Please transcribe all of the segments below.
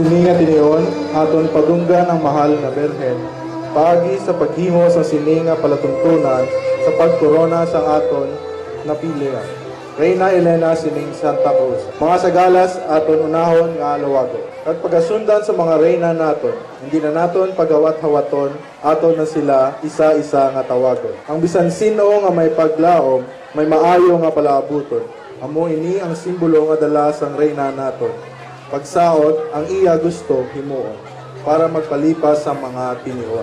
sininga tinion, aton padunggan ang mahal na Berhen, paagi sa paghimo sa sininga palatuntunan sa pagkorona sa aton na pilihan. Reyna Elena Sining Santa Cruz. Mga sagalas aton unahon nga alawago. At pagasundan sa mga reyna naton, hindi na naton pagawat-hawaton, aton na sila isa-isa nga tawagon. Ang bisan sino nga may paglaom, may maayo nga palaabuton. Amo ini ang simbolo nga dala sang reyna naton. Pagsaot, ang iya gusto himuon para magpalipas sa mga tinion.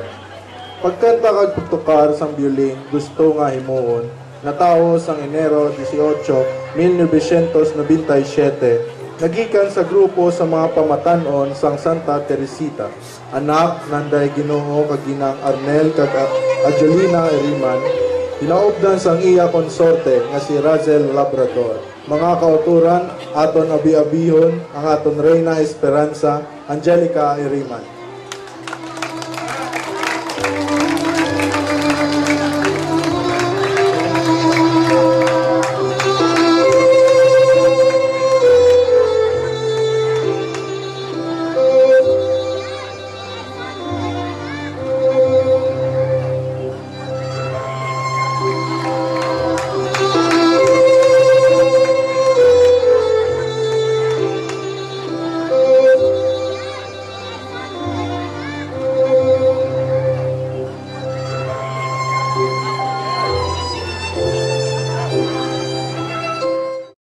Pagkanta kag pagtukar sang biolin, gusto nga himuon, natao sang Enero 18, 1997, nagikan sa grupo sa mga pamatanon sang Santa Teresita, anak nanday Ginoo kag ginang Arnel kag Angelina Eriman, Hinaupdan sang iya konsorte nga si Razel Labrador. Mga kauturan, aton abi-abihon, ang aton Reyna Esperanza, Angelica Iriman.